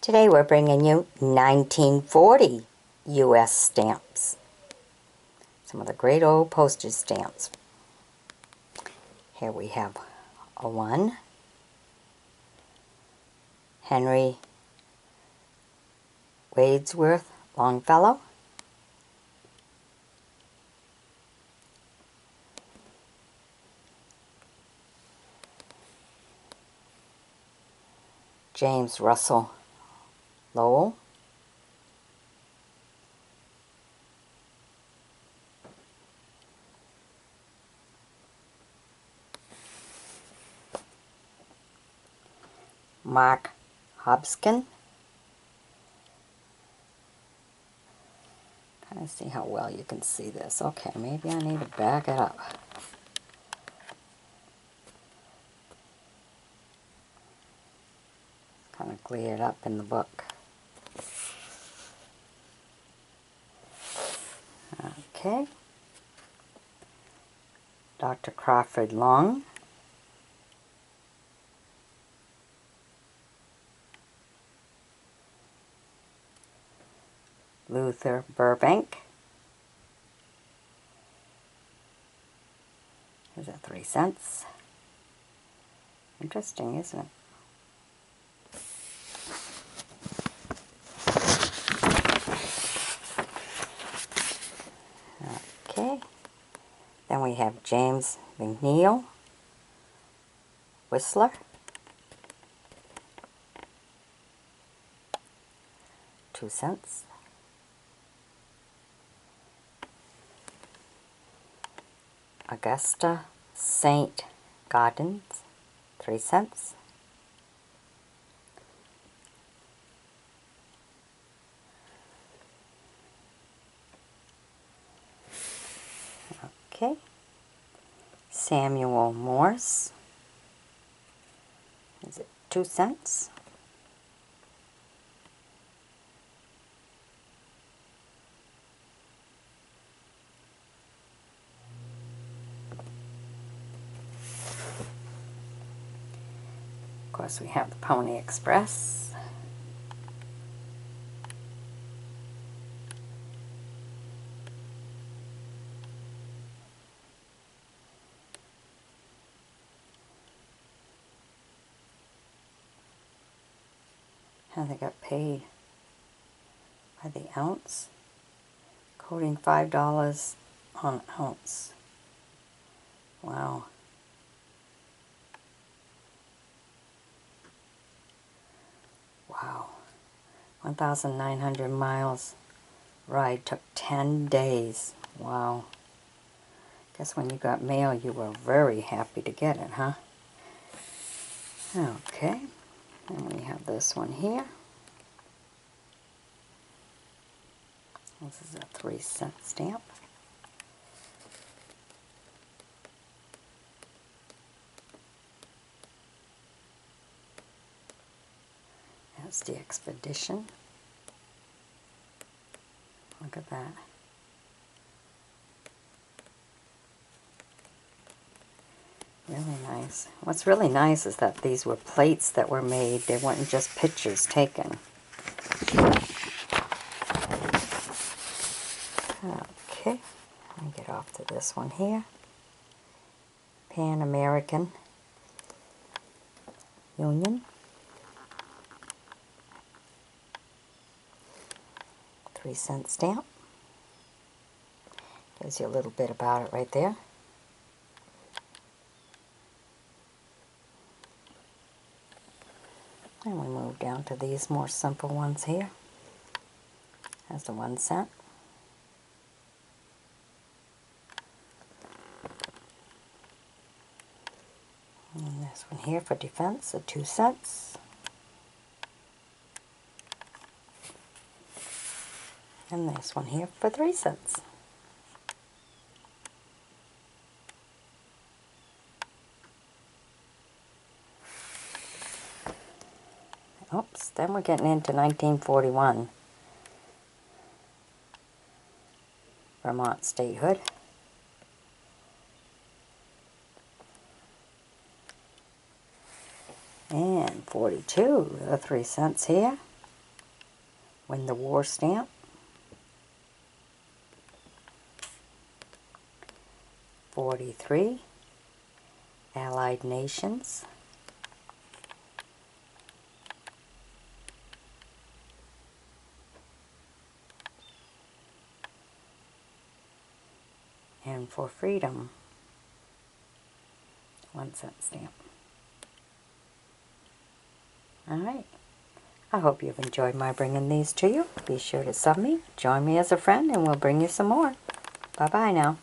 Today we're bringing you 1940 U.S. stamps. Some of the great old postage stamps. Here we have a one. Henry Wadsworth Longfellow. James Russell Lowell. Mark Hobson. Kind of see how well you can see this. Okay, maybe I need to back it up. Kind of clear it up in the book. Okay. Dr. Crawford Long. Luther Burbank. Is that three cents? Interesting, isn't it? Okay. Then we have James McNeill, Whistler. Two cents. Augusta St. Gaudens, three cents. Okay. Samuel Morse. Is it two cents? Of course, we have the Pony Express. How they got paid by the ounce, quoting $5 on ounce. Wow. Wow. 1,900 miles ride took 10 days. Wow. Guess when you got mail, you were very happy to get it, huh? Okay. And we have this one here. This is a three cent stamp. That's the expedition. Look at that. Really nice. What's really nice is that these were plates that were made. They weren't just pictures taken. Okay, let me get off to this one here. Pan American Union. Three cent stamp. Gives you a little bit about it right there. And we move down to these more simple ones here. That's the one cent. And this one here for defense, the two cents. And this one here for three cents. Then we're getting into 1941. Vermont statehood. And 42, the three cents here. Win the war stamp. Forty-three. Allied Nations. And for freedom, one cent stamp. Alright. I hope you've enjoyed my bringing these to you. Be sure to sub me, join me as a friend, and we'll bring you some more. Bye-bye now.